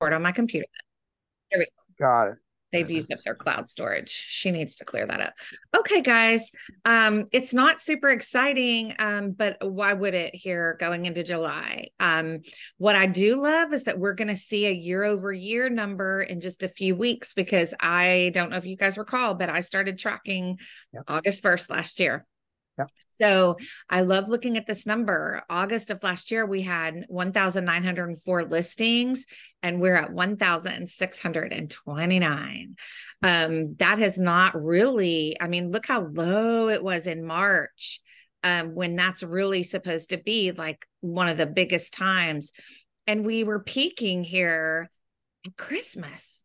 on my computer. There we go. Got it. They've used up their cloud storage. She needs to clear that up. Okay, guys. Um, it's not super exciting, um, but why would it here going into July? Um, what I do love is that we're going to see a year over year number in just a few weeks because I don't know if you guys recall, but I started tracking yep. August 1st last year. So I love looking at this number. August of last year, we had 1,904 listings and we're at 1,629. Um, that has not really, I mean, look how low it was in March um, when that's really supposed to be like one of the biggest times. And we were peaking here at Christmas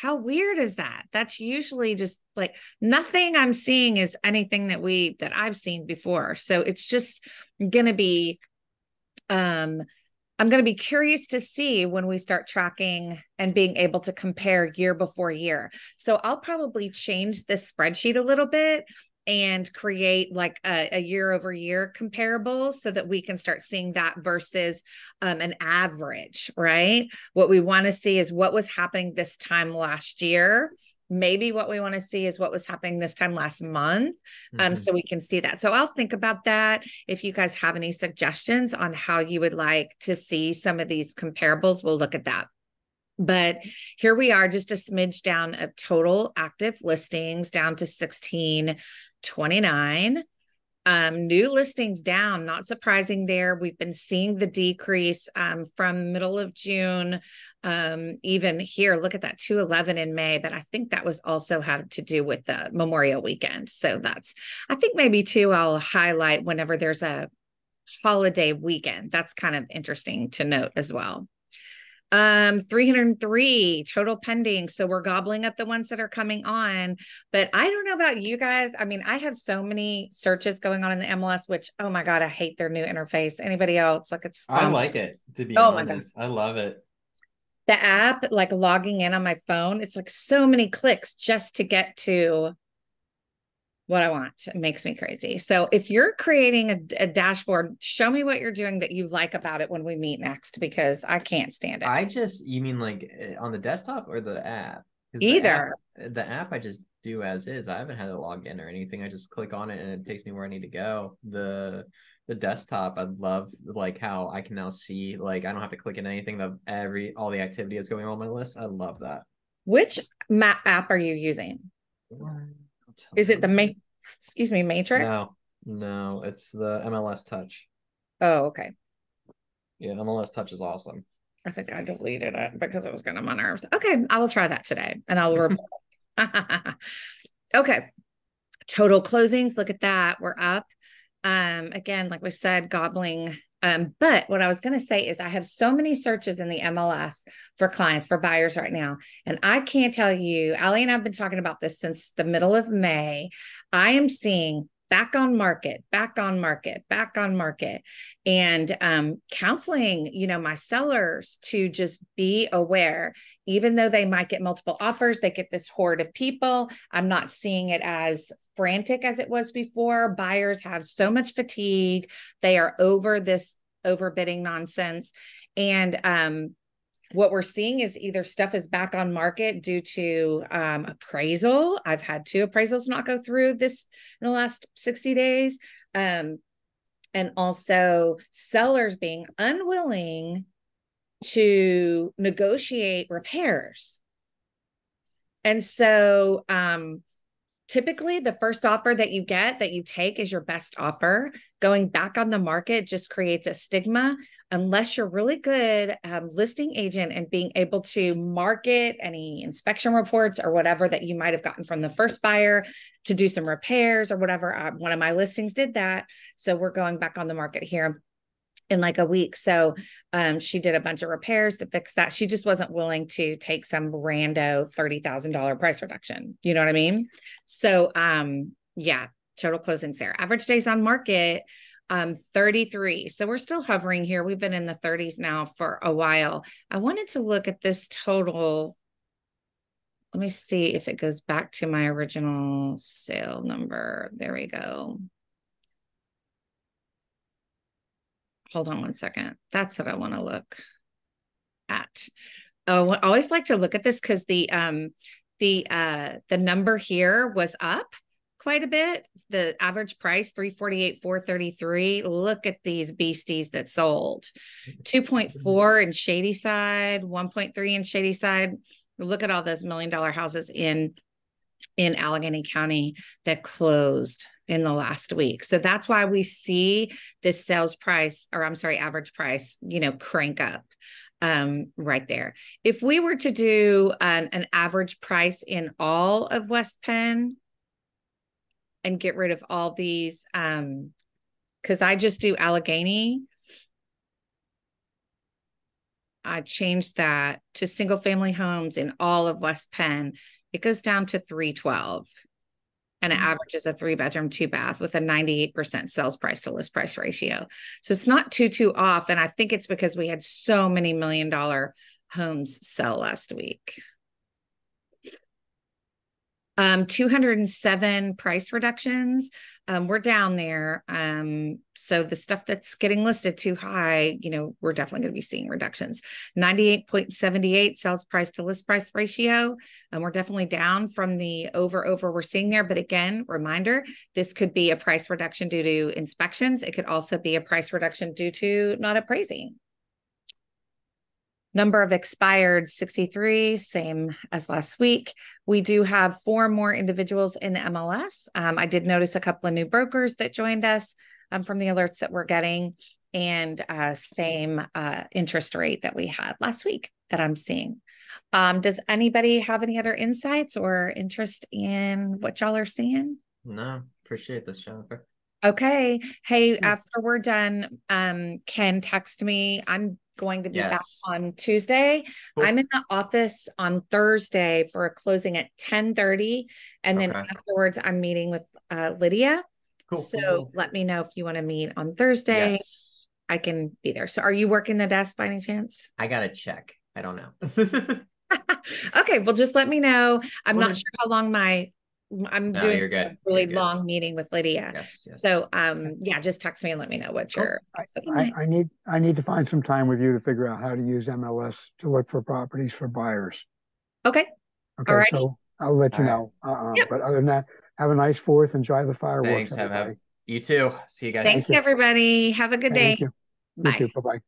how weird is that? That's usually just like nothing i'm seeing is anything that we that i've seen before. So it's just gonna be um i'm gonna be curious to see when we start tracking and being able to compare year before year. So i'll probably change this spreadsheet a little bit and create like a, a, year over year comparable so that we can start seeing that versus um, an average, right? What we want to see is what was happening this time last year. Maybe what we want to see is what was happening this time last month. Um, mm-hmm. so we can see that. So I'll think about that. If you guys have any suggestions on how you would like to see some of these comparables, we'll look at that. But here we are, just a smidge down of total active listings down to 1629. Um, new listings down, not surprising there. We've been seeing the decrease um, from middle of June, um, even here. Look at that 211 in May, but I think that was also had to do with the Memorial weekend. So that's, I think maybe too, I'll highlight whenever there's a holiday weekend. That's kind of interesting to note as well. Um, 303 total pending. So we're gobbling up the ones that are coming on. But I don't know about you guys. I mean, I have so many searches going on in the MLS, which oh my god, I hate their new interface. Anybody else? Like it's I like it to be oh honest. I love it. The app, like logging in on my phone, it's like so many clicks just to get to what I want. It makes me crazy. So if you're creating a, a, dashboard, show me what you're doing that you like about it when we meet next because I can't stand it. I just, you mean like eh, on the desktop or the app? Either. The app, the app, I just do as is. I haven't had to log in or anything. I just click on it and it takes me where I need to go. The the desktop, I love like how I can now see like I don't have to click in anything. The every all the activity is going on my list. I love that. Which map app are you using? Is it the ma- excuse me matrix? No, no, it's the MLS Touch. Oh, okay. Yeah, MLS Touch is awesome. I think I deleted it because it was getting on my nerves. Okay, I will try that today, and I'll report. okay, total closings. Look at that. We're up. Um, again, like we said, gobbling um, but what I was going to say is I have so many searches in the MLS for clients, for buyers right now. And I can't tell you, Ali and I've been talking about this since the middle of May. I am seeing back on market, back on market, back on market, and um, counseling, you know, my sellers to just be aware, even though they might get multiple offers, they get this horde of people. I'm not seeing it as frantic as it was before. Buyers have so much fatigue, they are over this overbidding nonsense. And um, what we're seeing is either stuff is back on market due to um, appraisal. I've had two appraisals not go through this in the last 60 days. Um, and also sellers being unwilling to negotiate repairs. And so um, typically the first offer that you get that you take is your best offer. Going back on the market just creates a stigma. Unless you're really good um, listing agent and being able to market any inspection reports or whatever that you might have gotten from the first buyer to do some repairs or whatever uh, one of my listings did that. So we're going back on the market here in like a week. So um, she did a bunch of repairs to fix that. She just wasn't willing to take some rando $30,000 price reduction. You know what I mean? So um, yeah, total closings there. Average days on market, um, 33. So we're still hovering here. We've been in the 30s now for a while. I wanted to look at this total. Let me see if it goes back to my original sale number. There we go. Hold on one second. That's what I want to look. at. Oh, I always like to look at this because the um the uh the number here was up quite a bit. The average price 348 433. Look at these beasties that sold. 2.4 in Shadyside, 1.3 in Shadyside. Look at all those million dollar houses in in Allegheny County that closed in the last week. So that's why we see this sales price or I'm sorry, average price, you know, crank up um, right there. If we were to do an, an average price in all of West Penn and get rid of all these, um, because I just do Allegheny. I changed that to single family homes in all of West Penn. It goes down to 312 and it Mm. averages a three bedroom, two bath with a 98% sales price to list price ratio. So it's not too, too off. And I think it's because we had so many million dollar homes sell last week. Um, 207 price reductions. Um, we're down there. Um, so the stuff that's getting listed too high, you know, we're definitely going to be seeing reductions. 98.78 sales price to list price ratio. And we're definitely down from the over over we're seeing there. But again, reminder, this could be a price reduction due to inspections. It could also be a price reduction due to not appraising. Number of expired 63, same as last week. We do have four more individuals in the MLS. Um, I did notice a couple of new brokers that joined us um, from the alerts that we're getting, and uh, same uh, interest rate that we had last week that I'm seeing. Um, does anybody have any other insights or interest in what y'all are seeing? No, appreciate this, Jennifer. Okay. Hey, Hmm. after we're done, um, Ken text me. I'm going to be back on Tuesday. Cool. I'm in the office on Thursday for a closing at 10:30. And then afterwards, I'm meeting with uh Lydia. Cool. So let me know if you want to meet on Thursday. yes, I can be there. So are you working the desk by any chance? I gotta check. I don't know. okay, well just let me know. I'm not sure how long my I'm No, doing you're a really You're good. long meeting with Lydia. yes, yes. So um yeah, just text me and let me know what Cool. your I, I need, I need to find some time with you to figure out how to use MLS to look for properties for buyers. okay. Okay, Alrighty. so I'll let you Alright. know. Uh-uh, Yep. but other than that, have a nice fourth, enjoy the fireworks. Thanks. Have, have you too. See you guys. Thanks you. everybody. Have a good day. Thank you. You Bye. too. Bye-bye.